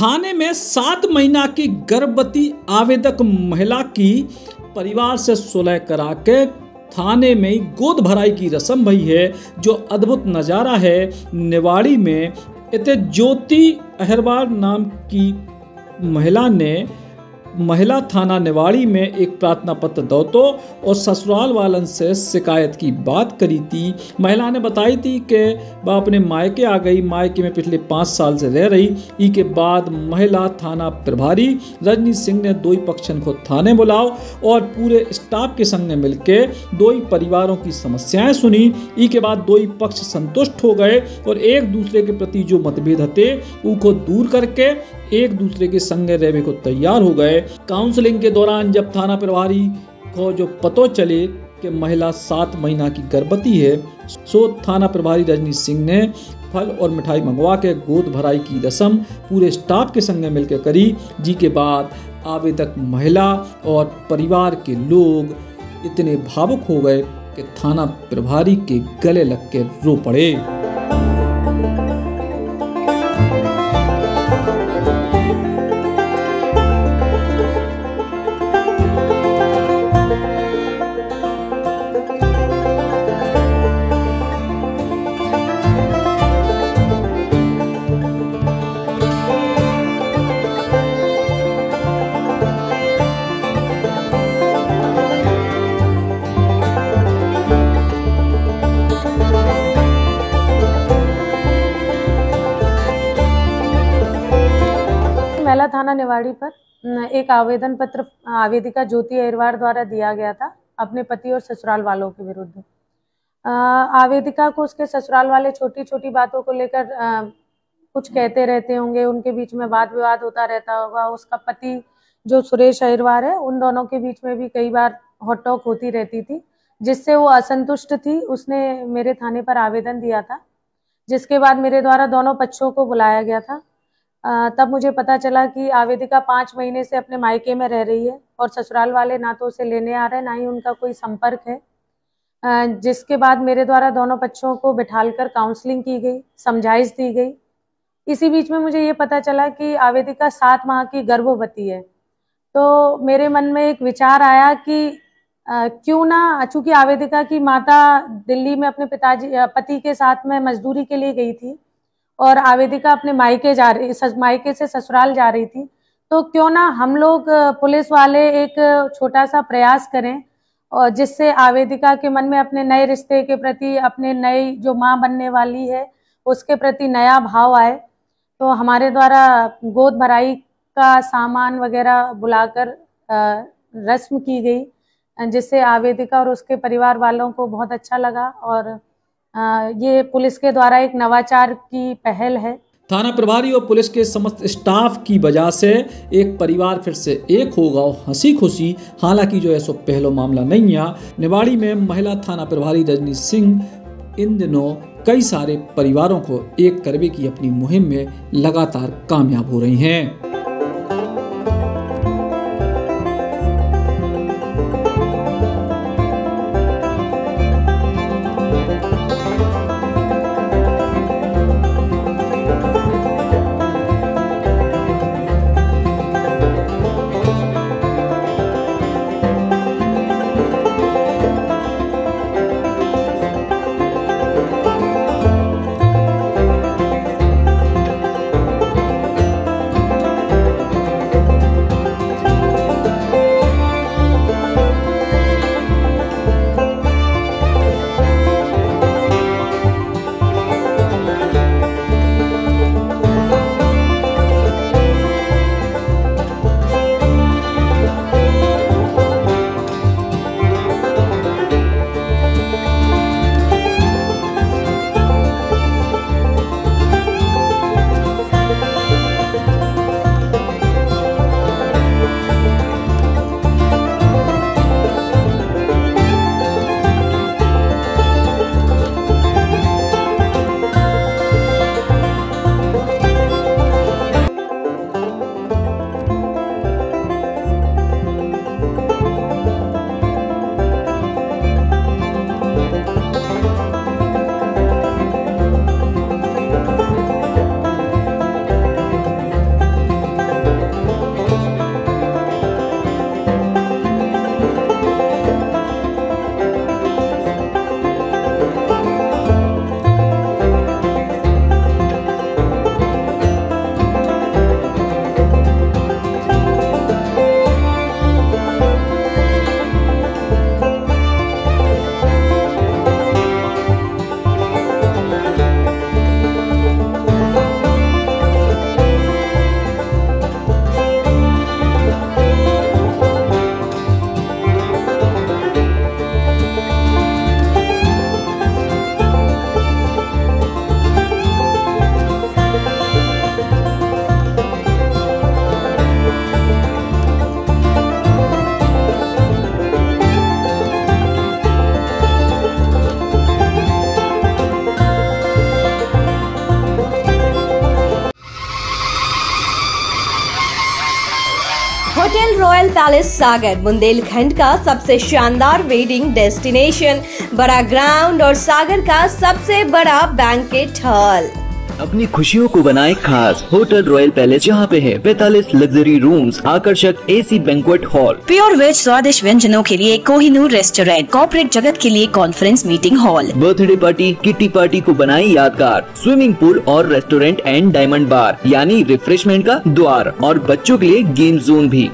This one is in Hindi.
थाने में सात महीना की गर्भवती आवेदक महिला की परिवार से सुलह करा के थाने में गोद भराई की रस्म भई है, जो अद्भुत नज़ारा है। निवाड़ी में इत ज्योति अहरवार नाम की महिला ने महिला थाना निवाड़ी में एक प्रार्थना पत्र दो तो और ससुराल वालन से शिकायत की बात करी थी। महिला ने बताई थी कि वह अपने मायके आ गई। मायके में पिछले पाँच साल से रह रही। ई के बाद महिला थाना प्रभारी रजनी सिंह ने दो ही पक्षन को थाने बुलाओ और पूरे स्टाफ के संग मिलकर दो ही परिवारों की समस्याएँ सुनी। ई के बाद दो ही पक्ष संतुष्ट हो गए और एक दूसरे के प्रति जो मतभेद थे उनको दूर करके एक दूसरे के संग रहने को तैयार हो गए। काउंसलिंग के दौरान जब थाना प्रभारी को जो पतो चले कि महिला सात महीना की गर्भवती है, सो थाना प्रभारी रजनी सिंह ने फल और मिठाई मंगवा के गोद भराई की रस्म पूरे स्टाफ के संग मिलकर करी। जी के बाद आवेदक महिला और परिवार के लोग इतने भावुक हो गए कि थाना प्रभारी के गले लग के रो पड़े। थाना निवाड़ी पर एक आवेदन पत्र, आवेदिका ज्योति अहिरवार द्वारा दिया गया था अपने पति और ससुराल वालों के विरुद्ध। आवेदिका को उसके ससुराल वाले छोटी छोटी बातों को लेकर कुछ कहते रहते होंगे, उनके बीच में वाद विवाद होता रहता होगा, उसका पति जो सुरेश अहिरवार है, उन दोनों के बीच में भी कई बार हॉट टॉक होती रहती थी, जिससे वो असंतुष्ट थी, उसने मेरे थाने पर आवेदन दिया था, जिसके बाद मेरे द्वारा दोनों पक्षों को बुलाया गया था। तब मुझे पता चला कि आवेदिका पाँच महीने से अपने मायके में रह रही है और ससुराल वाले ना तो उसे लेने आ रहे हैं, ना ही उनका कोई संपर्क है। जिसके बाद मेरे द्वारा दोनों पक्षों को बिठालकर काउंसलिंग की गई, समझाइश दी गई। इसी बीच में मुझे ये पता चला कि आवेदिका सात माह की गर्भवती है। तो मेरे मन में एक विचार आया कि क्यों ना चूँकि आवेदिका की माता दिल्ली में अपने पिताजी पति के साथ में मजदूरी के लिए गई थी और आवेदिका अपने मायके जा रही मायके से ससुराल जा रही थी। तो क्यों ना हम लोग पुलिस वाले एक छोटा सा प्रयास करें, और जिससे आवेदिका के मन में अपने नए रिश्ते के प्रति, अपने नई जो माँ बनने वाली है, उसके प्रति नया भाव आए। तो हमारे द्वारा गोद भराई का सामान वगैरह बुलाकर रस्म की गई, जिससे आवेदिका और उसके परिवार वालों को बहुत अच्छा लगा। और ये पुलिस के द्वारा एक नवाचार की पहल है। थाना प्रभारी और पुलिस के समस्त स्टाफ की वजह से एक परिवार फिर से एक होगा और हँसी खुशी हालाँकि जो है सो पहलो मामला नहीं है। निवाड़ी में महिला थाना प्रभारी रजनी सिंह, इन दिनों कई सारे परिवारों को एक करवे की अपनी मुहिम में लगातार कामयाब हो रही हैं। रॉयल पैलेस सागर बुंदेलखंड का सबसे शानदार वेडिंग डेस्टिनेशन बड़ा ग्राउंड और सागर का सबसे बड़ा बैंकेट हॉल अपनी खुशियों को बनाए खास होटल रॉयल पैलेस जहाँ पे है पैतालीस लग्जरी रूम्स आकर्षक AC banquet hall pure veg स्वादिष्ट व्यंजनों के लिए कोहिनूर रेस्टोरेंट कॉर्पोरेट जगत के लिए conference meeting hall birthday party kitty party को बनाए यादगार स्विमिंग पूल और रेस्टोरेंट एंड डायमंड बार यानी रिफ्रेशमेंट का द्वार और बच्चों के लिए गेम जोन भी।